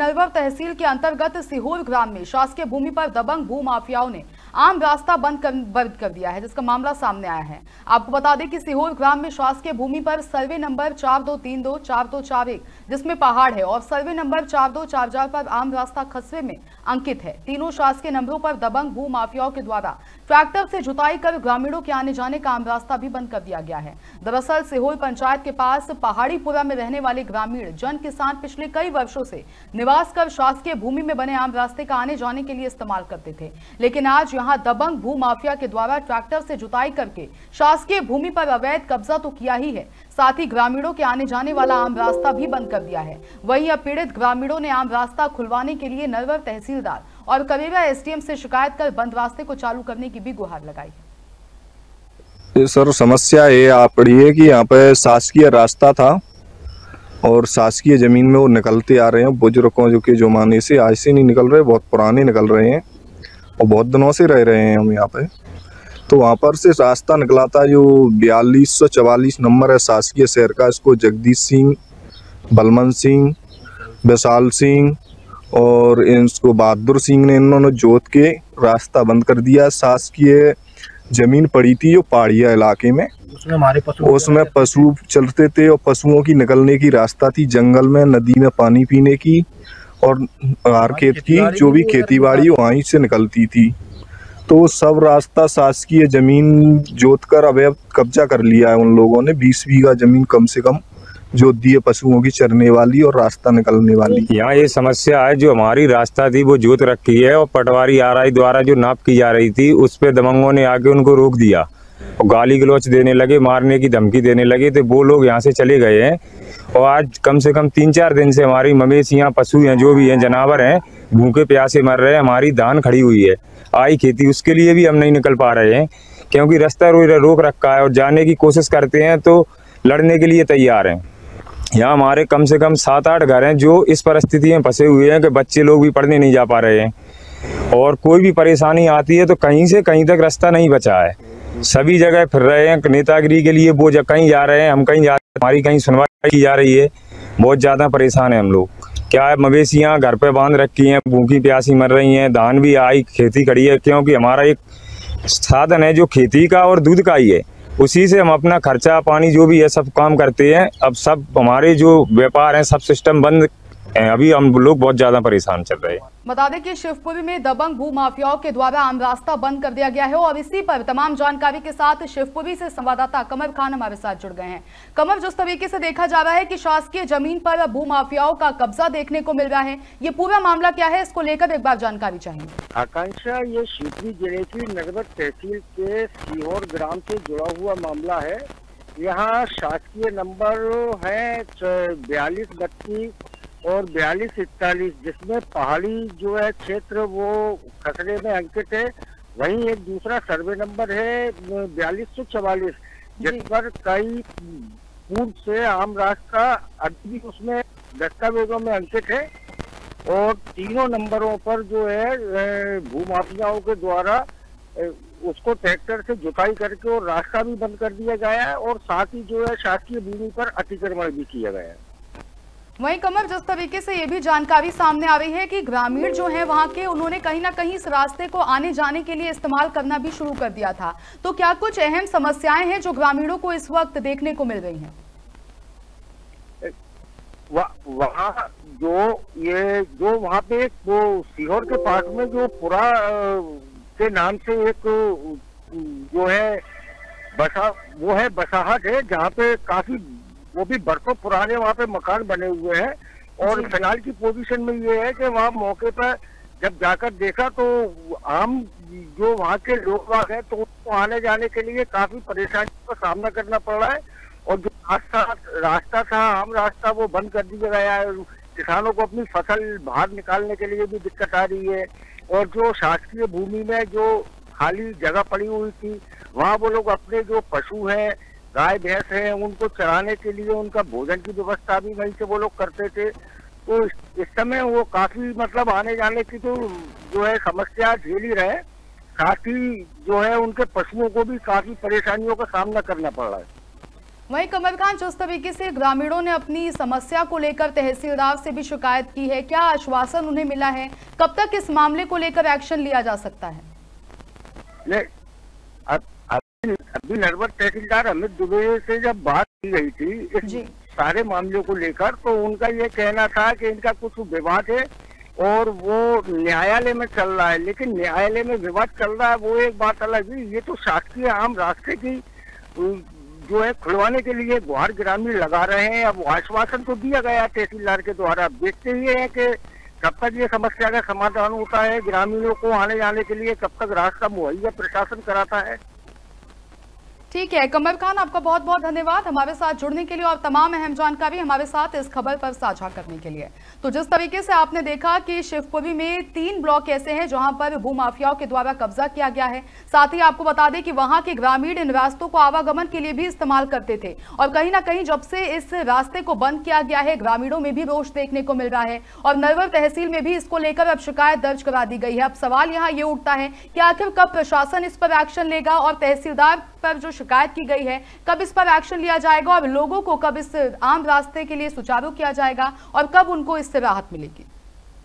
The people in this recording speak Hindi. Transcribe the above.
नलवर तहसील के अंतर्गत सिहोर ग्राम में शासकीय भूमि पर दबंग भू माफियाओं ने आम रास्ता बंद कर बंद कर दिया है, जिसका मामला सामने आया है। आपको बता दें कि सीहोर ग्राम में शासकीय भूमि पर सर्वे नंबर चार दो तीन दो, चार दो चार एक, जिसमें पहाड़ है, और सर्वे नंबर चार दो चार चार पर आम रास्ता खसवे में अंकित है। तीनों शासकीय नंबरों पर दबंग भू माफियाओं के द्वारा ट्रैक्टर से जुताई कर ग्रामीणों के आने जाने का आम रास्ता भी बंद कर दिया गया है। दरअसल सिहोर पंचायत के पास पहाड़ीपुरा में रहने वाले ग्रामीण, जन किसान पिछले कई वर्षों से निवास कर शासकीय भूमि में बने आम रास्ते का आने जाने के लिए इस्तेमाल करते थे। लेकिन आज यहाँ दबंग भू माफिया के द्वारा ट्रैक्टर से जुताई करके शासकीय भूमि पर अवैध कब्जा तो किया ही है। साथ ही ग्रामीणों के आने जाने वाला आम रास्ता भी बंद कर दिया है। वहीं अब पीड़ित ग्रामीणों ने आम रास्ता खुलवाने के लिए नरवर तहसीलदार और करेरा एसडीएम से शिकायत कर बंद रास्ते को चालू करने की भी गुहार लगाई। है सर, समस्या ये आ पड़ी है कि यहाँ पे शासकीय रास्ता था और शासकीय ज़मीन में वो निकलते आ रहे हैं। बुज़ुर्गों जो के जमाने से आज से नहीं निकल रहे, बहुत पुराने निकल रहे हैं। और बहुत दिनों से रह रहे हैं हम यहाँ पे। तो वहाँ पर से रास्ता निकला था जो बयालीस सौ चवालीस नंबर है शासकीय शहर का। इसको जगदीश सिंह बलमन सिंह विशाल सिंह और इसको बहादुर सिंह ने इन्होंने जोत के रास्ता बंद कर दिया। शासकीय ज़मीन पड़ी थी जो पहाड़िया इलाके में। उसमें हमारे पशु उसमें पशु चलते थे और पशुओं की निकलने की रास्ता थी। जंगल में नदी में पानी पीने की और हर खेत की जो भी खेती बाड़ी वहीं से निकलती थी। तो सब रास्ता शासकीय ज़मीन जोत कर अब कब्जा कर लिया है उन लोगों ने। बीस बीघा ज़मीन कम से कम जोत दी है पशुओं की चरने वाली और रास्ता निकलने वाली। यहाँ ये समस्या है जो हमारी रास्ता थी वो जोत रखी है और पटवारी आरआई द्वारा जो नाप की जा रही थी उस पर दबंगों ने आके उनको रोक दिया। और गाली गलौच देने लगे, मारने की धमकी देने लगे तो वो लोग यहाँ से चले गए हैं। और आज कम से कम तीन चार दिन से हमारी मवेशियाँ, पशु हैं, जो भी हैं, जानवर हैं, भूखे प्यासे मर रहे हैं, हमारी धान खड़ी हुई है। आई खेती, उसके लिए भी हम नहीं निकल पा रहे हैं, क्योंकि रास्ता रोक रखा है और जाने की कोशिश करते हैं तो लड़ने के लिए तैयार हैं। यहाँ हमारे कम से कम सात आठ घर हैं, जो इस परिस्थिति में फंसे हुए हैं कि बच्चे लोग भी पढ़ने नहीं जा पा रहे हैं। और कोई भी परेशानी आती है तो कहीं से कहीं तक रास्ता नहीं बचा है। सभी जगह फिर रहे हैं। नेतागिरी के लिए वो कहीं जा रहे हैं, हम कहीं जा रहे हैं। हमारी कहीं सुनवाई जा रही है। बहुत ज़्यादा परेशान है हम लोग। क्या है, मवेशियाँ घर पे बाँध रखी हैं, भूखी प्यासी मर रही हैं, धान भी आई, खेती खड़ी है, क्योंकि हमारा एक साधन है जो खेती का और दूध का ही है। उसी से हम अपना खर्चा, पानी जो भी है, सब काम करते हैं। अब सब हमारे जो व्यापार हैं, सब सिस्टम बंद अभी हम लोग बहुत ज़्यादा परेशान चल रहे हैं। बता दें कि शिवपुरी में दबंग भू माफियाओं के द्वारा आम रास्ता बंद कर दिया गया है और इसी पर तमाम जानकारी के साथ शिवपुरी से संवाददाता कमर खान हमारे साथ जुड़ गए हैं। कमर जिस तरीके से देखा जा रहा है कि शासकीय ज़मीन पर भू माफियाओं का कब्जा देखने को मिल रहा है ये पूरा मामला क्या है इसको लेकर एक बार जानकारी चाहिए। आकांक्षा ये शिवपुरी ज़िले की नगरत तहसील के सीहोर ग्राम से जुड़ा हुआ मामला है। यहाँ शासकीय नंबर है बयालीस बत्तीस और बयालीस इकतालीस जिसमें पहाड़ी जो है क्षेत्र वो खतरे में अंकित है वहीं एक दूसरा सर्वे नंबर है बयालीस सौ चवालीस जिस पर कई पूर्व से आम रास्ता अभी उसमें दस्तावेजों में अंकित है और तीनों नंबरों पर जो है भूमाफियाओं के द्वारा उसको ट्रैक्टर से जुताई करके और रास्ता भी बंद कर दिया गया है और साथ ही जो है शासकीय भूमि पर अतिक्रमण भी किया गया है। वहीं कमर जिस तरीके से ये भी जानकारी सामने आ रही है कि ग्रामीण जो है वहाँ के, उन्होंने कहीं ना कहीं इस रास्ते को आने जाने के लिए इस्तेमाल करना भी शुरू कर दिया था। तो क्या कुछ अहम समस्याएँ हैं जो ग्रामीणों को इस वक्त देखने को मिल रही हैं? वहाँ जो ये, जो वहाँ पे वो सीहोर के पास में जो पुरा के नाम से एक जो है बसा, वो है बसाहट है, जहाँ पे काफ़ी वो भी बरसों पुराने वहाँ पे मकान बने हुए हैं। और फ़िलहाल की पोजीशन में ये है कि वहाँ मौके पर जब जाकर देखा तो आम जो वहाँ के लोग बाग हैं तो उनको आने जाने के लिए काफ़ी परेशानियों का सामना करना पड़ रहा है। और जो रास्ता रास्ता था आम रास्ता वो बंद कर दिया गया है। किसानों को अपनी फ़सल बाहर निकालने के लिए भी दिक्कत आ रही है। और जो शासकीय भूमि में जो खाली जगह पड़ी हुई थी वहाँ वो लोग अपने जो पशु हैं गाय भैंस हैं उनको चराने के लिए उनका भोजन की व्यवस्था भी वहीं से वो लोग करते थे। तो इस, समय वो काफ़ी मतलब आने जाने की तो जो है समस्या झेल ही रहे साथ ही जो है उनके पशुओं को भी काफ़ी परेशानियों का सामना करना पड़ रहा है। वहीं कमर खान जिस तरीके से ग्रामीणों ने अपनी समस्या को लेकर तहसीलदार से भी शिकायत की है। क्या आश्वासन उन्हें मिला है? कब तक इस मामले को लेकर एक्शन लिया जा सकता है? अब अभी नरवर तहसीलदार अमित दुबे से जब बात की गई थी इस सारे मामलों को लेकर तो उनका ये कहना था कि इनका कुछ विवाद है और वो न्यायालय में चल रहा है। लेकिन न्यायालय में विवाद चल रहा है वो एक बात अलग है ये तो शासकीय आम रास्ते की जो है खुलवाने के लिए गुहार ग्रामीण लगा रहे हैं। अब आश्वासन तो दिया गया तहसीलदार के द्वारा। अब देखते ही है कि कब तक ये समस्या का समाधान होता है। ग्रामीणों को आने जाने के लिए कब तक रास्ता मुहैया प्रशासन कराता है। ठीक है, कमर खान, आपका बहुत बहुत धन्यवाद हमारे साथ जुड़ने के लिए और तमाम अहम जानकारी हमारे साथ इस खबर पर साझा करने के लिए। तो जिस तरीके से आपने देखा कि शिवपुरी में तीन ब्लॉक ऐसे हैं जहाँ पर भूमाफियाओं के द्वारा कब्जा किया गया है, साथ ही आपको बता दें कि वहाँ के ग्रामीण इन रास्तों को आवागमन के लिए भी इस्तेमाल करते थे और कहीं ना कहीं जब से इस रास्ते को बंद किया गया है, ग्रामीणों में भी रोष देखने को मिल रहा है और नरवर तहसील में भी इसको लेकर अब शिकायत दर्ज करा दी गई है। अब सवाल यहाँ ये उठता है कि आखिर कब प्रशासन इस पर एक्शन लेगा और तहसीलदार पर जो शिकायत की गई है, कब इस पर एक्शन लिया जाएगा और लोगों को कब इस आम रास्ते के लिए सुचारू किया जाएगा और कब उनको इससे राहत मिलेगी?